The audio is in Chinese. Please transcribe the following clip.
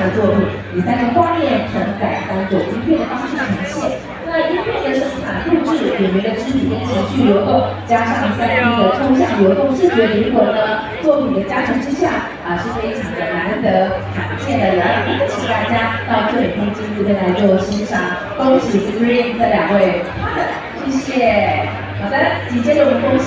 的作品，以三个画面承载三种音乐的方式呈现。那音乐的声卡录制，里面的肢体跟情绪流动，加上三 D 的抽象流动视觉灵魂呢，作品的加成之下啊是非常的难得罕见的，也要邀请大家到这里空间这边来做欣赏。恭喜 Screen 这两位，谢谢。好的，紧接着我们恭喜。